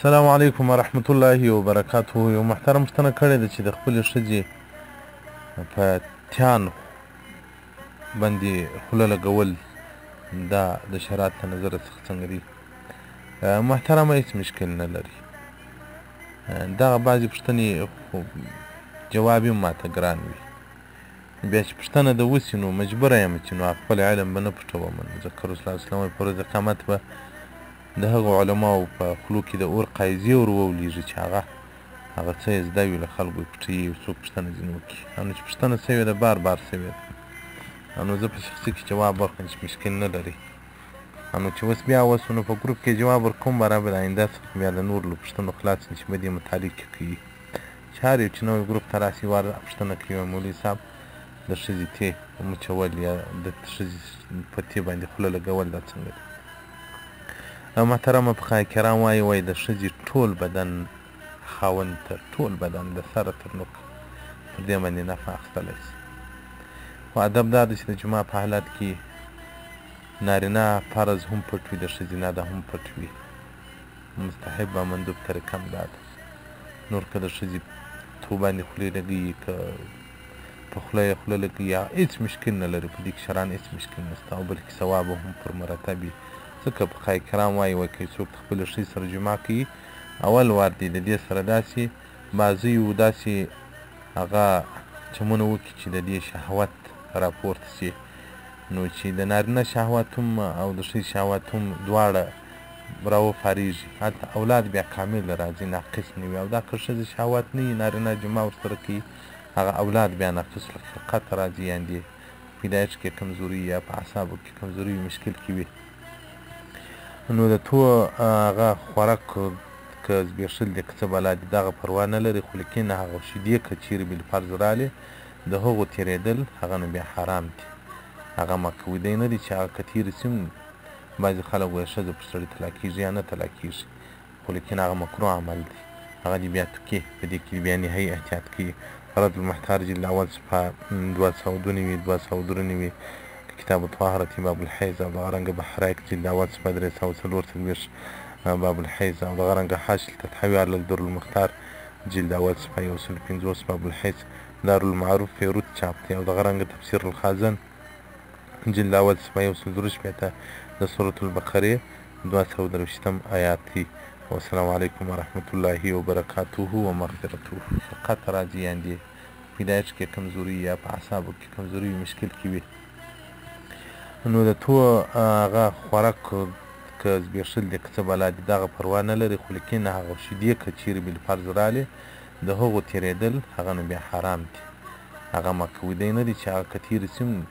سلام علیکم ورحمت الله وبرکاته یو محترم پوښتنه کړې ده چې د خپلې ښځې په تیان باندې خوله لګول دا د شرعت له نظره څخه څنګه دي محترمه هیڅ مشکل نه لري دغه بعضې پوښتنې جواب یې ماته ګران وي بیا چې پوښتنه د وسي نو مجبوره یم چې نو خپل علم به نه پټوم ځکه رسول الله صلی الله علیه وسلم پر ورځ قیامت به د هغو علماوو په خولو کي د اور قايزې ور ووليږي چي هغه هغه څه يې زده وي له خلګو يې پټوي يو څوک پوښتنه ځيني وکړي او نو چي پوښتنه سوې ده بار بار سوې ده او نو زه په شخصي کي جواب ورکړم چي مشکل نه لري او نو چي اوس بيا اوس نو په ګروپ کي جواب ورکوم باره به د آينده څخه بيا له نورو له پوښتنو خلاص سي چي په دې متعلق يې کوي چي هر يو چي نوی ګروپ ته راسي وار پوښتنه کوي وايم مولوي صاحب د ښځي تي مچول يا د ښځي په تي باندي خوله لګول دا څنګه دي. او محترمه فقهاء کرام وايي وايي د ښځي ټول بدن خاوند ته ټول بدن د سره تر نوک پر دې باندي نفع اخستلای سي خو ادب دا ده چي د جماع په حالت کي نارينه فرض هم پټ وي د ښځينه ده هم پټ وي مستحب او مندوب طريقه هم دا ده نور که د ښځي تو باندي خولې لګي که په خوله يې خوله لګي يا هيڅ مشکل نه لري په دې کي شرعاً هيڅ مشکل نسته او بلکي ثواب او هم پر مرتب يي ځکه فقهاء کرام وايي وه که څوک د خپلي ښځي سره جماع کوي اول وار دي ددې سره داسي بازۍ او داسي هغه چمونه وکړي چي ددې شهوت راپورته سي نو چي د نارينه شهوت هم او د ښځي شهوت هم دواړه راوفاريږي هلته اولاد بيا کامل راځي ناقص نه وي او دا که ښځي شهوت نه يي نارينه جماع ورسره کوي هغه اولاد بیا ناقص الخلقه ته راځي یاندې په پیدایش کې کمزوري یا په اعصابو کې کمزوري وي مشکل کې وي نو د تو هغه خورک که زبیښل دې که څه بلا دې دغه پروا نه لري خو لیکن هغه شیدې که چیرې بل فرض رالې د هغو تیریدل هغه نو بیا حرام دي هغه مه کوي دی نه دي چې هغه که تیرې سي هم بعضې خلک وایي ښځه پر سړي طلاقیږي یا نه طلاقیږي خو لیکن هغه مکروه عمل دی هغه دی بیا تکیه په دی کی دی بیا نهایی احتیاط کوي رد المحتار جلد اول صفحه دوه سوه دوه نوي دوه سوه درې نوي کتاب الطهارة باب الحیض او دغه رنګه بحرایق جلد اول صفحه درې سوه څلور څلوېښت باب الحیض او دغه رنګه حاشیة التطحوی علی الدر المختار جلد اول صفحه یو سل پنځوس باب الحیض دارالمعروف فیروت چاپ دی او دغه رنګه تفسیر الخازن جلد اول صفحه یو سل درویشت شپېته د سورة البقرې دوه سوه درویشت م آیات دی والسلام علیکم ورحمت الله وبرکاته ومغفرته. شقت راځي ياندې پيدايښت کې کمزوري يا په اعصابو کې کمزوري وي مشکل کې وي نو د تو هغه خورک که زبېښل دې که څه بلا دې دغه پروا نه لري خو لکن هغه شیدې که چیرې بلفرض رالې د هغو تیریدل هغه نو بیا حرام دي هغه مه کوئ دی نه دی چې هغه که تیر شي هم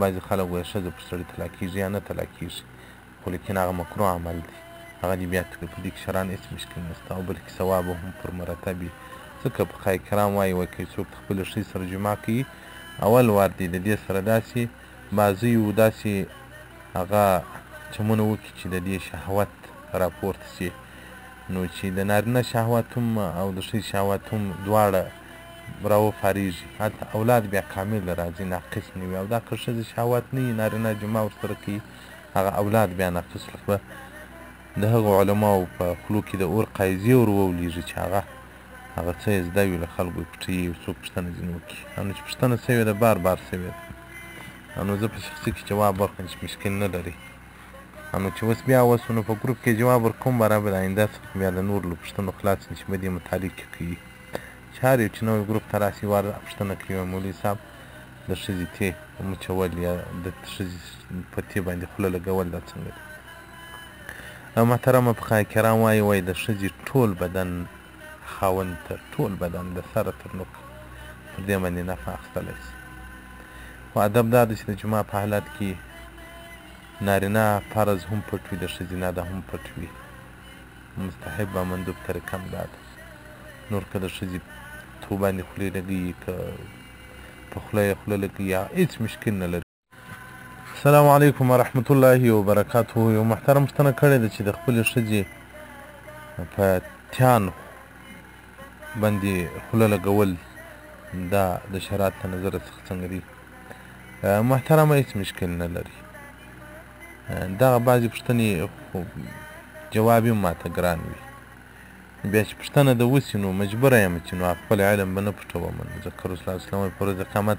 بعضی خلک وایي ښځه پر سړي طلاق کیږي یا نه طلاق کیږي خو لیکن هغه مکروه عمل دي هغه دي بیا کوي په دې کې شرعاً هیڅ مشکل نشته او بلکې ثواب به هم پر مرتب وي ځکه فقهای کرام وایي وایي که څوک د خپلې ښځې سره جماع کوي اول وار دي د دې سره داسې بعضی او داسې هغه چمونه وکړي چې د دې شهوت راپورته شي نو چی د نارینه شهوت هم او د ښځی شهوت هم دواړه راوفاریږی هلته اولاد بیا کامل راځی ناقص نه وی او دا که ښځی شهوت نه وی نارینه جماع ورسره کوي هغه اولاد بیا ناقص لکه به د هغو علماوو په خولو کی د اور قایضی ور وولیږی چی هغه هغه څه یې زده وی له خلکو یې پټوی یو څوک پوښتنه ځینې وکړي انو چی پوښتنه شوې ده بار بار شوې ده انو زه په شخصی کی جواب ورکړم چی مشکل نه لری. نو چې اوس بیا اوسو نو په ګروپ کې جواب ورکوم برابر آینده څخه خو بیا له نور له پوښتنو خلاص شي چې بدې متعلق کې کوي چې هر یو چې نوې ګروپ ته راسي وار دا پوښتنه کوي وای مولوی صاحب د ښځې تی مچول یا د ښځې په تی باندې خوله لګول دا څنګه دی محترمه فقهای کرام وایي وای د ښځې ټول بدن خاوند تر ټول بدن له سره تر نوکه پر دې باندې نفع اخستلای شي خو ادب دا دی چې د جماع په حالت کې نارینه فرض هم پټ وي د ښځینه دا هم پټ وي مستحب او مندوب طریقه هم دا ده نور که د ښځې تو باندې خولې لګوي که په خوله یې خوله لګوي هیڅ مشکل نه لري سلام علیکم ورحمت الله وبرکاته یو محترم ستنه کړې ده چې د خپلې ښځې په تیان باندې خوله لګول دا د شرایط له نظره څخه څنګه دي محترمه هیڅ مشکل نه لري دغه بعضې پوښتنې خو جواب یې ماته ګران وي بیا چې پوښتنه د وسي نو مجبوره یم چې نو خپل علم به نه پټوم ځکه رسول الله صلی الله علیه وسلم پر ورځ قیامت